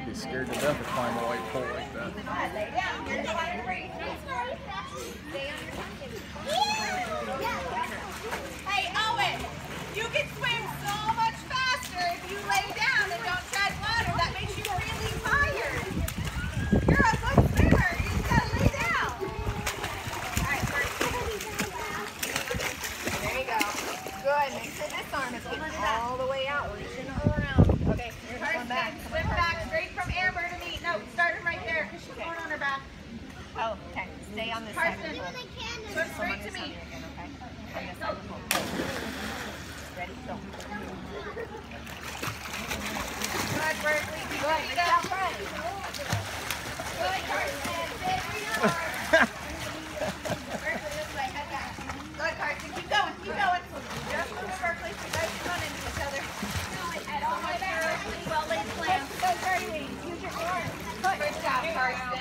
be scared to death to climb a white pole like that. Lay down. You're trying to breathe. Stay on your Hey, Owen, you can swim so much faster if you lay down and don't tread water. That makes you really tired. You're a good swimmer. You just gotta lay down. All right, first. There you go. Good. Make sure this arm is getting all the way out. We're just gonna go around. Okay, Karsten, swim back straight from Amber to me. No, start him right there because she's going on her back. Oh, okay. Stay on this Karsten, side. swim straight to me. Again, okay? On this side of the pool. Ready? Go. Good, Berkeley. Good. it Reach up. Good, Karsten. Sit where you are. Berkeley, this way. Head back. Good, Karsten. Keep going. Keep going. Just move, Berkeley. You guys run into each other. Head all the way. Well. Good, Berkeley. Use your arms. Good job, Karsten.